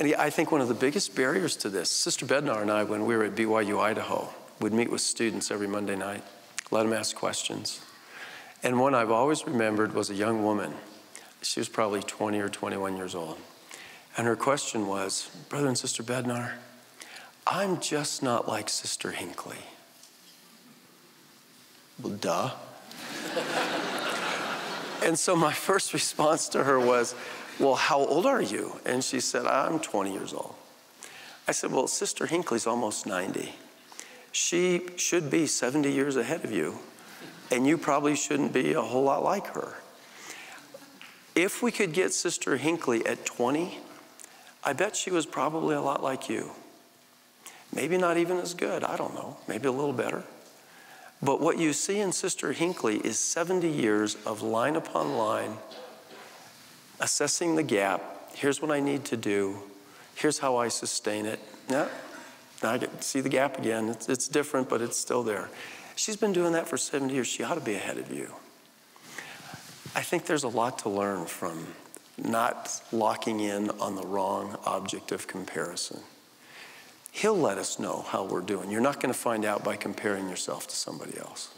And I think one of the biggest barriers to this, Sister Bednar and I, when we were at BYU Idaho, would meet with students every Monday night, let them ask questions. And one I've always remembered was a young woman. She was probably 20 or 21 years old. And her question was, Brother and Sister Bednar, I'm just not like Sister Hinckley. Well, duh. and so my first response to her was, Well, how old are you? And she said, I'm 20 years old. I said, Well, Sister Hinckley's almost 90. She should be 70 years ahead of you, and you probably shouldn't be a whole lot like her. If we could get Sister Hinckley at 20, I bet she was probably a lot like you. Maybe not even as good, I don't know, maybe a little better. But what you see in Sister Hinckley is 70 years of line upon line, assessing the gap. Here's what I need to do. Here's how I sustain it. Yeah, now I can see the gap again. It's, it's different, but it's still there. She's been doing that for 70 years. She ought to be ahead of you. I think there's a lot to learn from not locking in on the wrong object of comparison. He'll let us know how we're doing. You're not going to find out by comparing yourself to somebody else.